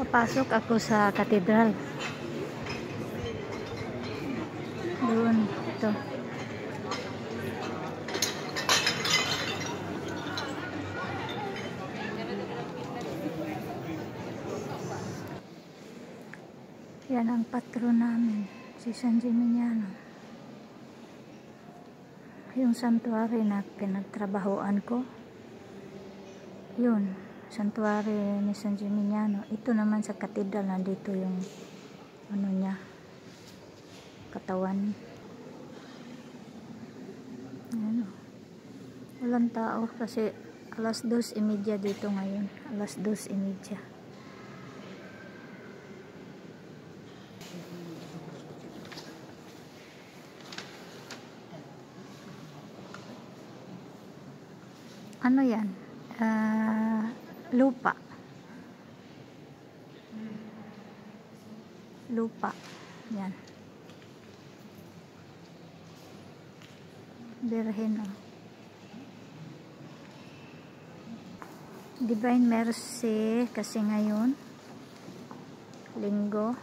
Papasok ako sa katedral. Doon, ito. Yan ang patron namin, si San Gimignano. Yung santuary na pinagtrabahoan ko, yun, santuary ni San Gimignano. Ito naman sa katedral, nandito yung ano niya, katawan. Ano, walang tao kasi alas 2.30 dito ngayon. Alas 2.30. Ano yan? Ah, lupa. Lupa. Yan. Birhen oh. Divine Mercy kasi ngayon linggo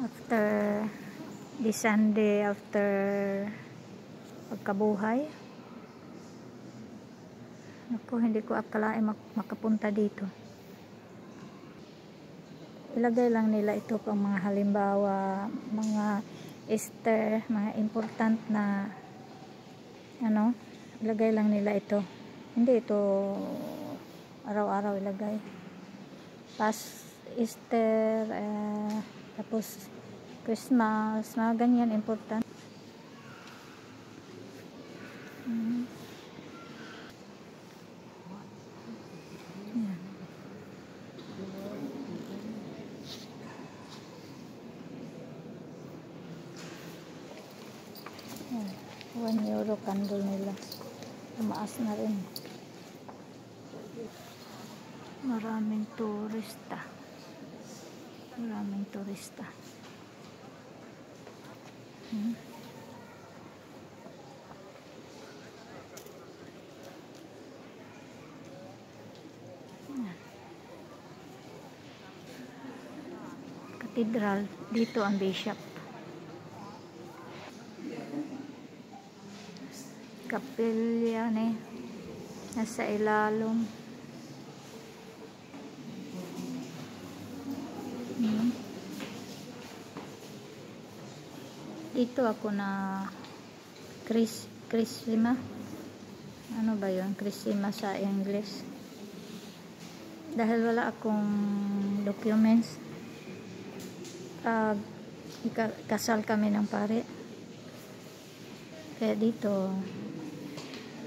after the Sunday after pagkabuhay Naku, hindi ko akalain mak makapunta dito. Ilagay lang nila ito pang mga halimbawa mga Easter mga important na ano ilagay lang nila ito. Hindi ito araw-araw ilagay. Pas Easter eh, tapos Christmas mga ganyan important 1 euro candle nila. Tumaas na rin. Maraming turista. Maraming turista. Hmm. katedral. Dito ang bishop kapilya ni nasa ilalong hmm. dito ako na Chris Chrisima. Ano ba yun? Chrisima sa English. Dahil wala akong documents. Uh, kasal kami ng pare. Kaya dito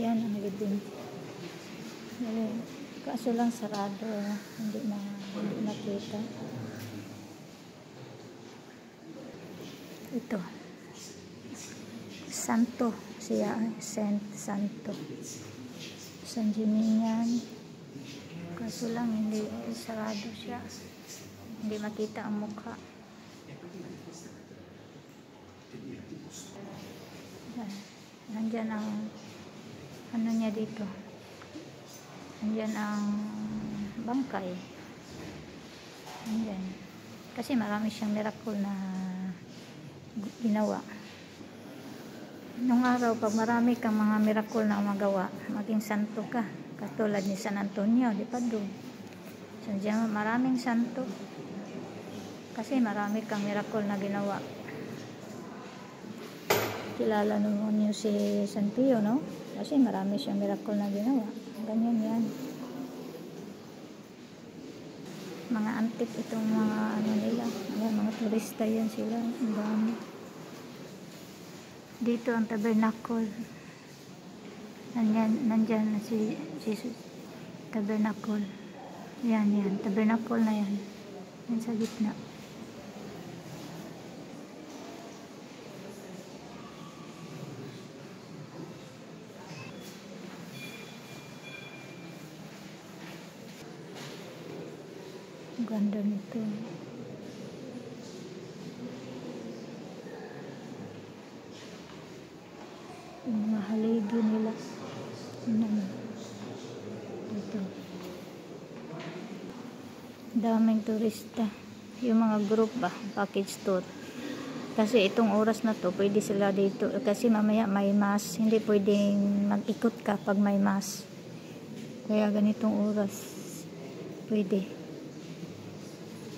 yan ang libing kaso lang sarado hindi na hindi nakita ito. Santo siya Saint Santo. San Gimignano. Kaso lang hindi sarado siya. Hindi makita ang mukha. Nandyan ang ano niya dito? Andyan ang bangkay. Andyan kasi marami siyang miracle na ginawa. Nung araw pag marami kang mga miracle na magawa. Maging santo ka. Katulad ni San Antonio di pa doon so dyan maraming santo. Kasi marami kang miracle na ginawa. Kilala naman niyo si San Pio no kasi marami siyang miracle na ginawa. Ganyan yan. Mga antik itong mga ano nila. Ayan, mga turista yan sila. Dami. Dito ang tabernacle. Nandyan, nandyan na si Jesus. Tabernacle. Yan, yan. Tabernacle na yan. Yan sa gitna. Ganda nito. Yung mga haligi nila. Yan. Dito. Daming turista. Yung mga group ba, package tour. Kasi itong oras na to, pwede sila dito. Kasi mamaya may mass. Hindi pwedeng mag-ikot ka pag may mass. Kaya ganitong oras. Pwede.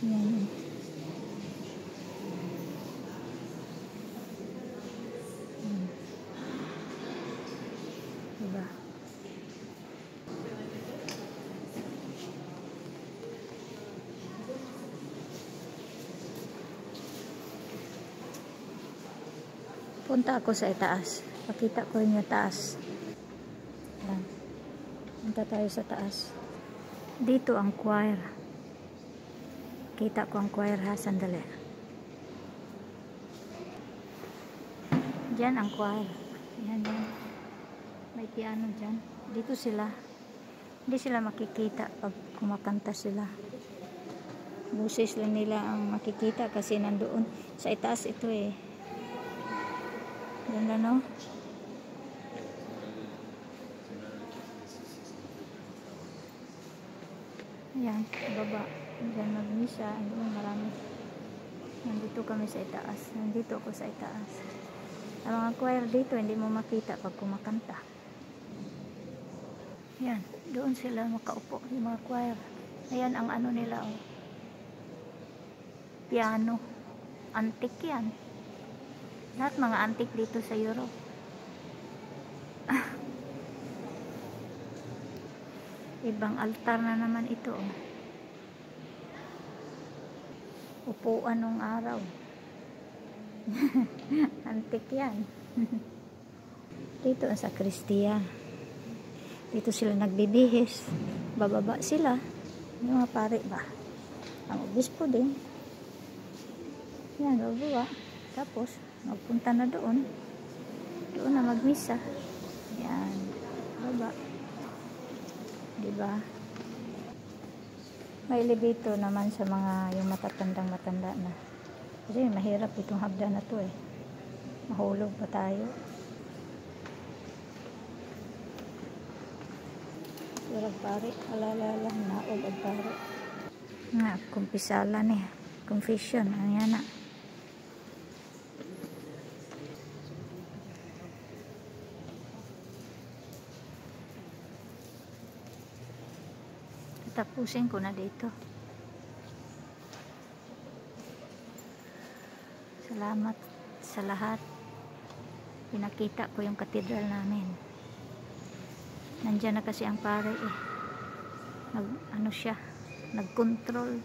Punta ako sa itaas. Pakita ko yung taas. Punta tayo sa taas. Dito ang choir. Kita ko ang choir ha. Sandali. Diyan ang choir. Yan yan. May piano dyan. Dito sila. Hindi sila makikita pag kumakanta sila. Buses lang nila ang makikita kasi nandoon. Sa itaas ito eh. Ganda no? Ayan, baba. Diyan magmisa. Doon marami. Nandito kami sa itaas. Nandito ako sa itaas. Ang mga choir dito, hindi mo makita pag kumakanta. Yan, doon sila makaupo, yung mga choir. Ayan ang ano nila, oh. Piano. Antik yan. Lahat mga antik dito sa Europe. Ibang altar na naman ito, oh. Upuan nung araw. Antik yan. Dito ang sakristiya. Dito sila nagbibihis. Bababa sila. Yung mga pare ba? Ang obispo din. Yan, bababa. Tapos, magpunta na doon. Doon na magmisa. Yan. Baba. Diba? May elevator naman sa mga yung matatandang matanda na. Kasi mahirap itong hagdan na to eh. Mahulog pa tayo. Pero pare, alalala, naog ang pare. Nga, kumpisala ni. Confession, ano yan na. Tapusin ko na dito. Salamat sa lahat. Pinakita ko yung katedral namin. Nandiyan na kasi ang pare eh. Nag, ano siya, nag-control